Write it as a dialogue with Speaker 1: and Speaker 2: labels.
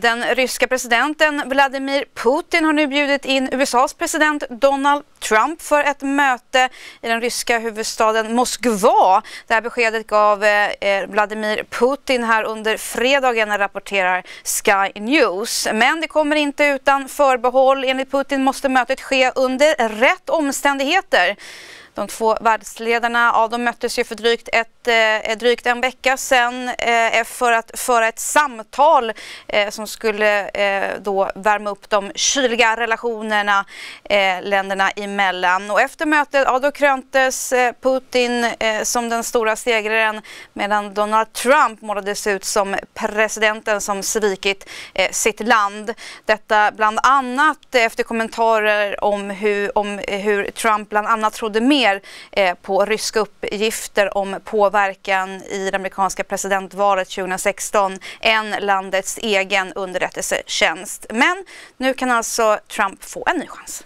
Speaker 1: Den ryska presidenten Vladimir Putin har nu bjudit in USAs president Donald Trump för ett möte i den ryska huvudstaden Moskva. Det här beskedet gav eh, Vladimir Putin här under fredagen, rapporterar Sky News. Men det kommer inte utan förbehåll. Enligt Putin måste mötet ske under rätt omständigheter. De två världsledarna ja, de möttes ju för drygt, ett, eh, drygt en vecka sedan eh, för att föra ett samtal eh, som skulle eh, då värma upp de kyliga relationerna eh, länderna emellan. Och efter mötet ja, då kröntes eh, Putin eh, som den stora segraren medan Donald Trump målades ut som presidenten som svikit eh, sitt land. Detta bland annat efter kommentarer om hur, om hur Trump bland annat trodde mer mer eh, på ryska uppgifter om påverkan i det amerikanska presidentvalet 2016 än landets egen underrättelsetjänst. Men nu kan alltså Trump få en ny chans.